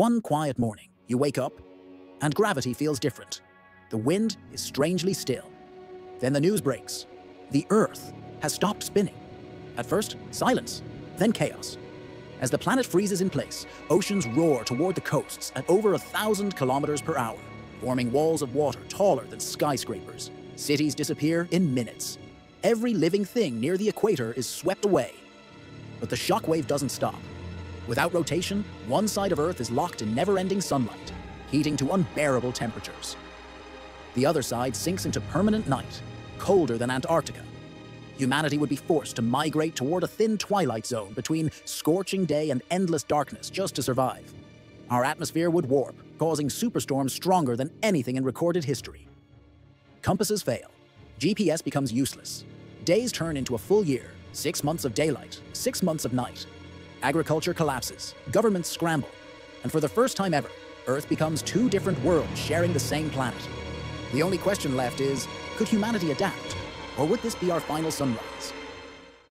One quiet morning, you wake up, and gravity feels different. The wind is strangely still. Then the news breaks. The Earth has stopped spinning. At first, silence, then chaos. As the planet freezes in place, oceans roar toward the coasts at over a thousand kilometers per hour, forming walls of water taller than skyscrapers. Cities disappear in minutes. Every living thing near the equator is swept away. But the shockwave doesn't stop. Without rotation, one side of Earth is locked in never-ending sunlight, heating to unbearable temperatures. The other side sinks into permanent night, colder than Antarctica. Humanity would be forced to migrate toward a thin twilight zone between scorching day and endless darkness just to survive. Our atmosphere would warp, causing superstorms stronger than anything in recorded history. Compasses fail. GPS becomes useless. Days turn into a full year, six months of daylight, six months of night, Agriculture collapses, governments scramble, and for the first time ever, Earth becomes two different worlds sharing the same planet. The only question left is, could humanity adapt? Or would this be our final sunrise?